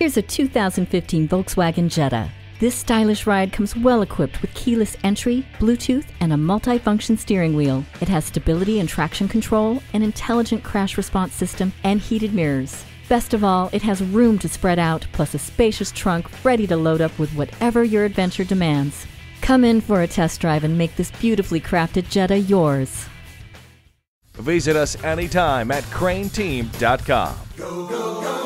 Here's a 2015 Volkswagen Jetta. This stylish ride comes well equipped with keyless entry, Bluetooth, and a multifunction steering wheel. It has stability and traction control, an intelligent crash response system, and heated mirrors. Best of all, it has room to spread out, plus a spacious trunk ready to load up with whatever your adventure demands. Come in for a test drive and make this beautifully crafted Jetta yours. Visit us anytime at crainteam.com. Go, go, go.